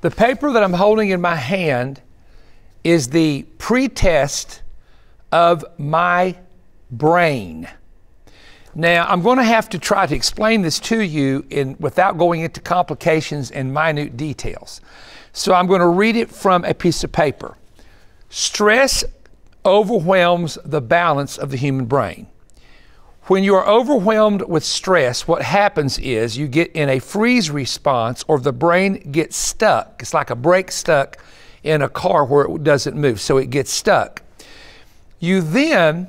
The paper that I'm holding in my hand is the pretest of my brain. Now, I'm going to have to try to explain this to you in, without going into complications and minute details. So I'm going to read it from a piece of paper. Stress overwhelms the balance of the human brain. When you are overwhelmed with stress, what happens is you get in a freeze response or the brain gets stuck. It's like a brake stuck in a car where it doesn't move, so it gets stuck. You then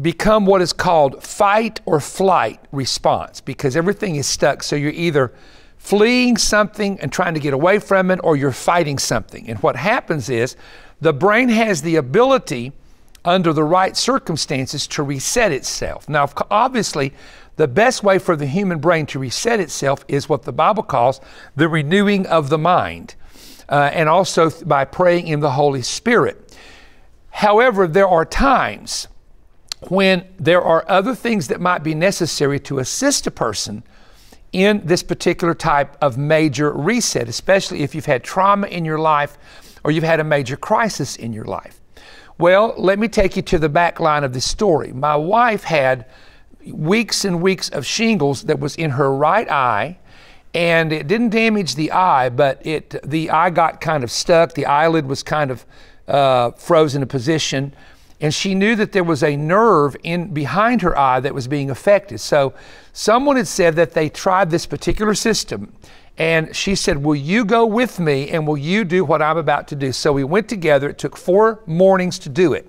become what is called fight or flight response because everything is stuck. So you're either fleeing something and trying to get away from it or you're fighting something. And what happens is the brain has the ability under the right circumstances to reset itself. Now, obviously, the best way for the human brain to reset itself is what the Bible calls the renewing of the mind, uh, and also by praying in the Holy Spirit. However, there are times when there are other things that might be necessary to assist a person in this particular type of major reset, especially if you've had trauma in your life or you've had a major crisis in your life. Well, let me take you to the back line of this story. My wife had weeks and weeks of shingles that was in her right eye and it didn't damage the eye, but it the eye got kind of stuck. The eyelid was kind of uh, frozen in position and she knew that there was a nerve in behind her eye that was being affected. So someone had said that they tried this particular system and she said, Will you go with me and will you do what I'm about to do? So we went together. It took four mornings to do it.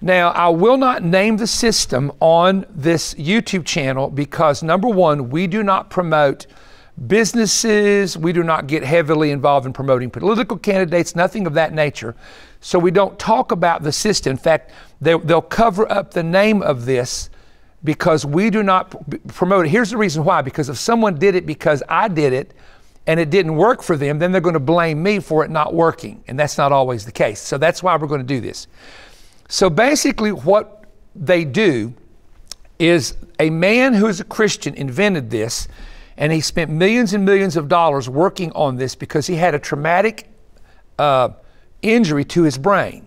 Now, I will not name the system on this YouTube channel because number one, we do not promote businesses, we do not get heavily involved in promoting political candidates, nothing of that nature. So we don't talk about the system. In fact, they, will cover up the name of this because we do not promote it. Here's the reason why because if someone did it because I did it and it didn't work for them, then they're going to blame me for it not working. And that's not always the case. So that's why we're going to do this. So basically, what they do is a man who is a Christian invented this and he spent millions and millions of dollars working on this because he had a traumatic uh, injury to his brain.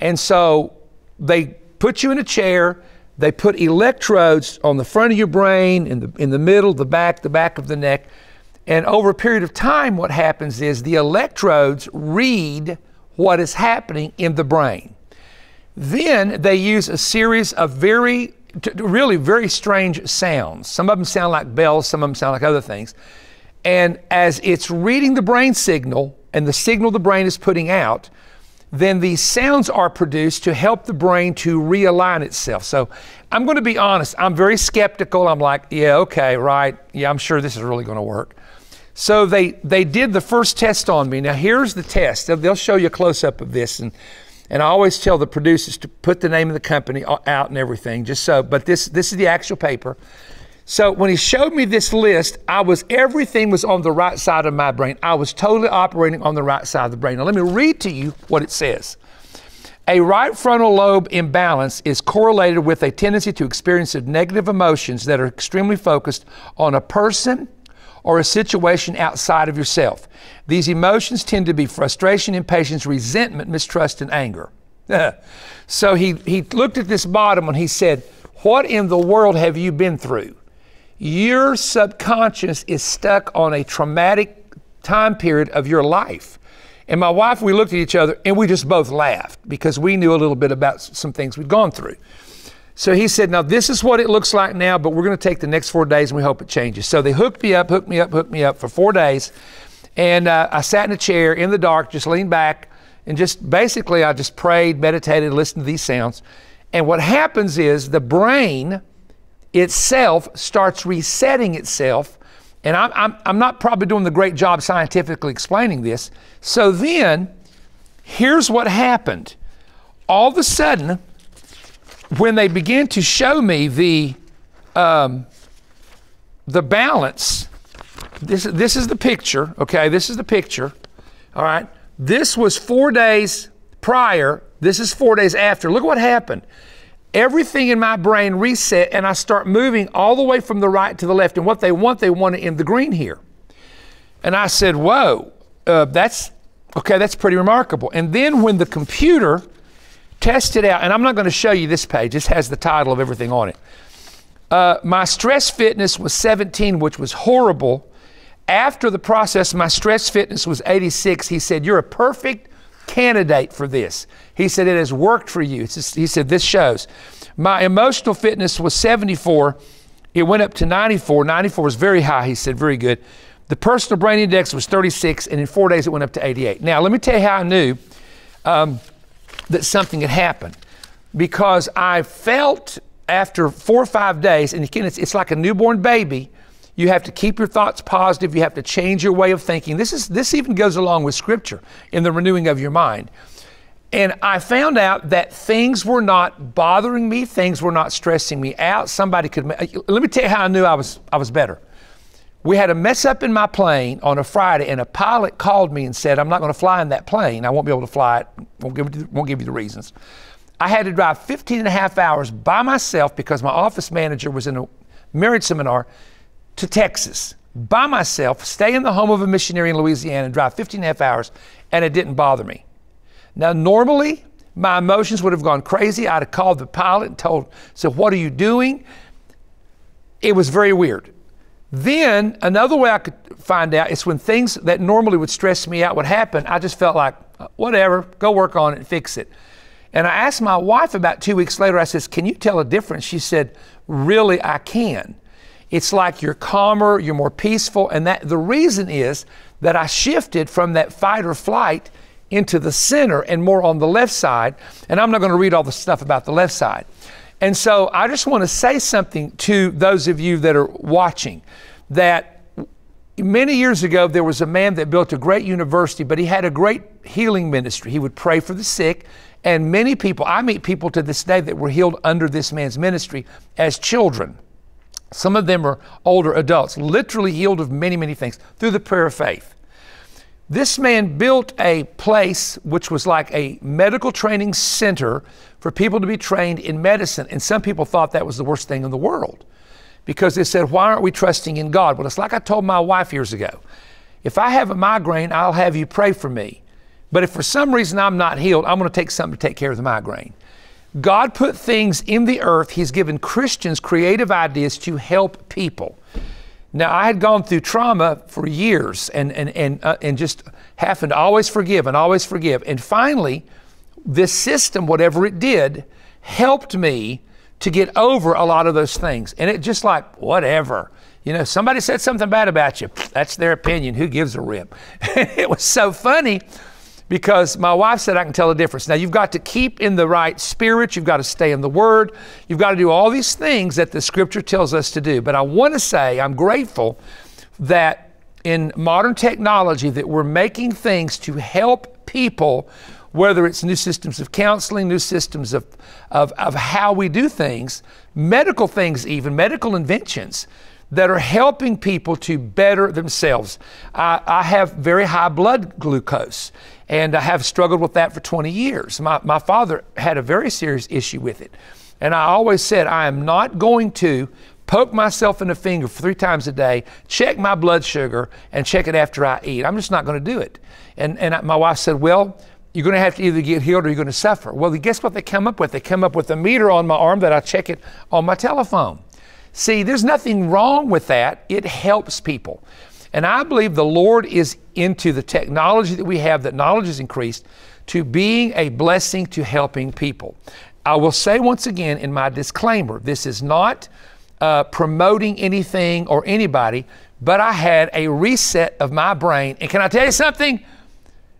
And so they put you in a chair, they put electrodes on the front of your brain, in the, in the middle, the back, the back of the neck. And over a period of time, what happens is the electrodes read what is happening in the brain. Then they use a series of very, really very strange sounds. Some of them sound like bells, some of them sound like other things. And as it's reading the brain signal, and the signal the brain is putting out, then these sounds are produced to help the brain to realign itself. So I'm going to be honest, I'm very skeptical. I'm like, yeah, okay, right. Yeah, I'm sure this is really going to work. So they, they did the first test on me. Now, here's the test. They'll, show you a close up of this. And, and I always tell the producers to put the name of the company uh, out and everything, just so. But this, this is the actual paper. So when he showed me this list, I was everything was on the right side of my brain. I was totally operating on the right side of the brain. Now let me read to you what it says. A right frontal lobe imbalance is correlated with a tendency to experience negative emotions that are extremely focused on a person or a situation outside of yourself. These emotions tend to be frustration, impatience, resentment, mistrust, and anger. so he, he looked at this bottom and he said, What in the world have you been through? Your subconscious is stuck on a traumatic time period of your life. And my wife, we looked at each other and we just both laughed because we knew a little bit about some things we'd gone through. So he said, Now, this is what it looks like now, but we're going to take the next four days and we hope it changes. So they hooked me up, hooked me up, hooked me up for four days. And uh, I sat in a chair in the dark, just leaned back, and just basically I just prayed, meditated, listened to these sounds. And what happens is the brain itself starts resetting itself. And I'm, I'm, I'm not probably doing the great job scientifically explaining this. So then, here's what happened. All of a sudden, when they began to show me the, um, the balance, this, this is the picture, okay? This is the picture, all right? This was four days prior, this is four days after. Look what happened everything in my brain reset and I start moving all the way from the right to the left. And what they want, they want it in the green here. And I said, Whoa. uh, that's okay. That's pretty remarkable. And then when the computer tested out, and I'm not going to show you this page. This has the title of everything on it. Uh, my stress fitness was 17, which was horrible. After the process, my stress fitness was 86. He said, You're a perfect candidate for this. He said, It has worked for you. Just, he said, This shows. My emotional fitness was 74. It went up to 94. 94 was very high. He said, Very good. The personal brain index was 36, and in four days it went up to 88. Now, let me tell you how I knew um, that something had happened. Because I felt after four or five days, and again, it's, it's like a newborn baby. You have to keep your thoughts positive. You have to change your way of thinking. This is this even goes along with Scripture in the renewing of your mind. And I found out that things were not bothering me, things were not stressing me out. Somebody could uh, let me tell you how I knew I was I was better. We had a mess up in my plane on a Friday, and a pilot called me and said, I'm not going to fly in that plane. I won't be able to fly it. Won't give, won't give you the reasons. I had to drive 15 and a half hours by myself because my office manager was in a marriage seminar to Texas by myself, stay in the home of a missionary in Louisiana and drive 15 and a half hours, and it didn't bother me. Now, normally, my emotions would have gone crazy. I'd have called the pilot and told, so what are you doing? It was very weird. Then another way I could find out is when things that normally would stress me out would happen, I just felt like, uh, whatever, go work on it and fix it. And I asked my wife about two weeks later, I says, Can you tell a difference? She said, Really, I can. It's like you're calmer, you're more peaceful. And that the reason is that I shifted from that fight or flight into the center and more on the left side. And I'm not going to read all the stuff about the left side. And so I just want to say something to those of you that are watching that many years ago there was a man that built a great university, but he had a great healing ministry. He would pray for the sick. And many people, I meet people to this day that were healed under this man's ministry as children. Some of them are older adults, literally healed of many, many things through the prayer of faith. This man built a place which was like a medical training center for people to be trained in medicine. And some people thought that was the worst thing in the world because they said, Why aren't we trusting in God? Well, it's like I told my wife years ago if I have a migraine, I'll have you pray for me. But if for some reason I'm not healed, I'm going to take something to take care of the migraine. God put things in the earth, He's given Christians creative ideas to help people. Now, I had gone through trauma for years and, and, and, uh, and just happened to always forgive and always forgive. And finally, this system, whatever it did, helped me to get over a lot of those things. And it just like, whatever. You know, somebody said something bad about you. That's their opinion. Who gives a rip? it was so funny because my wife said I can tell the difference. Now, you've got to keep in the right spirit, you've got to stay in the Word, you've got to do all these things that the Scripture tells us to do. But I want to say I'm grateful that in modern technology that we're making things to help people whether it's new systems of counseling, new systems of, of, of how we do things, medical things, even medical inventions that are helping people to better themselves. I, I, have very high blood glucose, and I have struggled with that for 20 years. My, my father had a very serious issue with it. And I always said, I am not going to poke myself in the finger three times a day, check my blood sugar, and check it after I eat. I'm just not going to do it. And, and my wife said, Well, you're going to have to either get healed or you're going to suffer. Well, guess what they come up with? They come up with a meter on my arm that I check it on my telephone. See, there's nothing wrong with that. It helps people. And I believe the Lord is into the technology that we have, that knowledge is increased, to being a blessing to helping people. I will say once again in my disclaimer this is not uh, promoting anything or anybody, but I had a reset of my brain. And can I tell you something?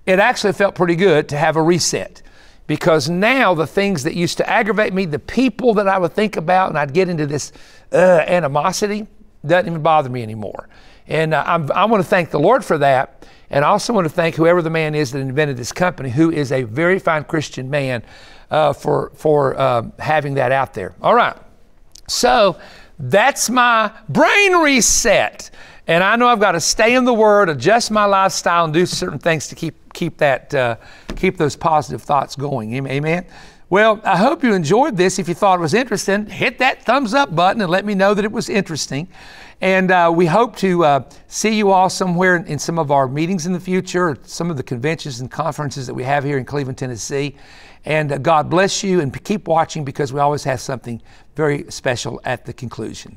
It actually felt pretty good to have a reset because now the things that used to aggravate me, the people that I would think about, and I'd get into this uh, animosity, doesn't even bother me anymore. And uh, i want to thank the Lord for that. And I also want to thank whoever the man is that invented this company, who is a very fine Christian man, uh, for, for uh, having that out there. All right. So that's my brain reset. And I know I've got to stay in the Word, adjust my lifestyle, and do certain things to keep keep that uh, keep those positive thoughts going. Amen. Well, I hope you enjoyed this. If you thought it was interesting, hit that thumbs up button and let me know that it was interesting. And uh, we hope to uh, see you all somewhere in, some of our meetings in the future, some of the conventions and conferences that we have here in Cleveland, Tennessee. And uh, God bless you and keep watching because we always have something very special at the conclusion.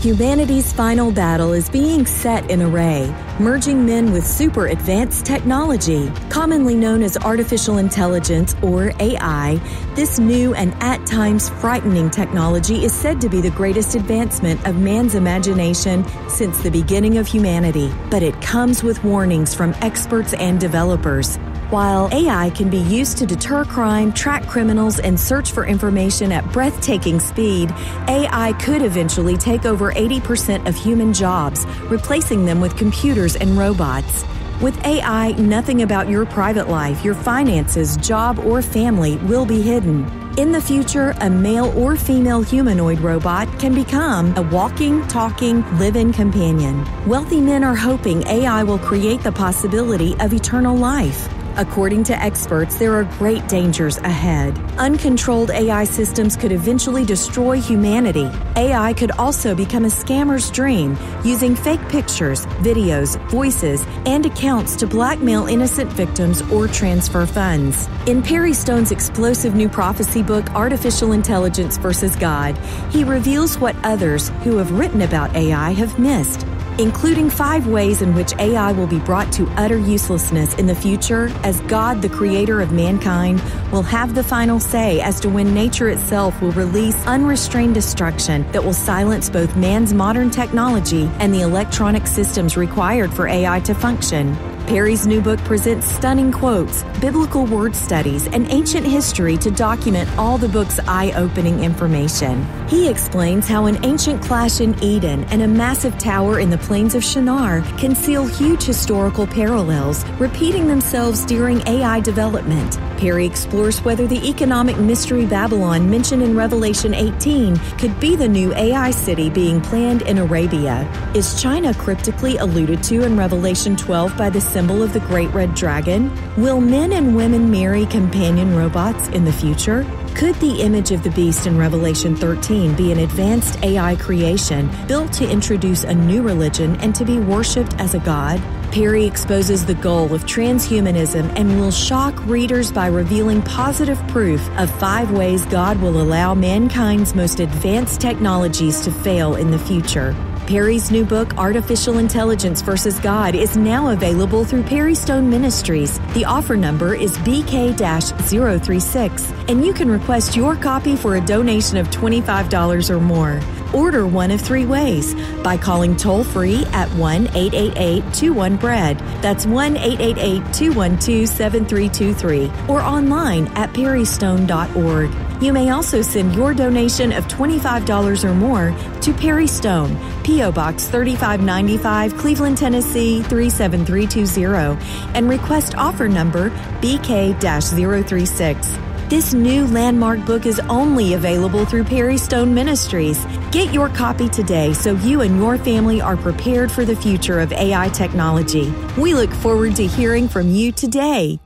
Humanity's final battle is being set in array, merging men with super advanced technology, commonly known as artificial intelligence or AI. This new and at times frightening technology is said to be the greatest advancement of man's imagination since the beginning of humanity, but it comes with warnings from experts and developers. While AI can be used to deter crime, track criminals, and search for information at breathtaking speed, AI could eventually take over 80% of human jobs, replacing them with computers and robots. With AI, nothing about your private life, your finances, job, or family will be hidden. In the future, a male or female humanoid robot can become a walking, talking, live in companion. Wealthy men are hoping AI will create the possibility of eternal life. According to experts, there are great dangers ahead. Uncontrolled AI systems could eventually destroy humanity. AI could also become a scammer's dream, using fake pictures, videos, voices, and accounts to blackmail innocent victims or transfer funds. In Perry Stone's explosive new prophecy book, Artificial Intelligence versus God, he reveals what others who have written about AI have missed including five ways in which AI will be brought to utter uselessness in the future, as God, the creator of mankind, will have the final say as to when nature itself will release unrestrained destruction that will silence both man's modern technology and the electronic systems required for AI to function. Perry's new book presents stunning quotes, biblical word studies, and ancient history to document all the book's eye opening information. He explains how an ancient clash in Eden and a massive tower in the plains of Shinar conceal huge historical parallels, repeating themselves during AI development. Perry explores whether the economic mystery Babylon mentioned in Revelation 18 could be the new AI city being planned in Arabia. Is China cryptically alluded to in Revelation 12 by the symbol of the Great Red Dragon? Will men and women marry companion robots in the future? Could the image of the beast in Revelation 13 be an advanced AI creation built to introduce a new religion and to be worshipped as a god? Perry exposes the goal of transhumanism and will shock readers by revealing positive proof of five ways God will allow mankind's most advanced technologies to fail in the future. Perry's new book, Artificial Intelligence versus God, is now available through Perry Stone Ministries. The offer number is BK 036, and you can request your copy for a donation of $25 or more. Order one of three ways by calling toll free at 1 888 21 Bread. That's 1 888 212 7323 or online at perrystone.org. You may also send your donation of $25 or more to Perry Stone, P.O. Box 3595, Cleveland, Tennessee 37320, and request offer number BK 036. This new landmark book is only available through Perry Stone Ministries. Get your copy today so you and your family are prepared for the future of AI technology. We look forward to hearing from you today.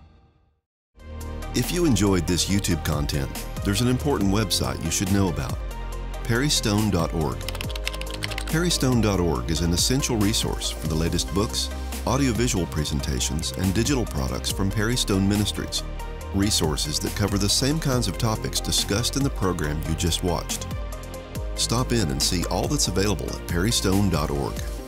If you enjoyed this YouTube content, there's an important website you should know about perrystone.org. Perrystone.org is an essential resource for the latest books, audiovisual presentations, and digital products from Perry Stone Ministries, resources that cover the same kinds of topics discussed in the program you just watched. Stop in and see all that's available at perrystone.org.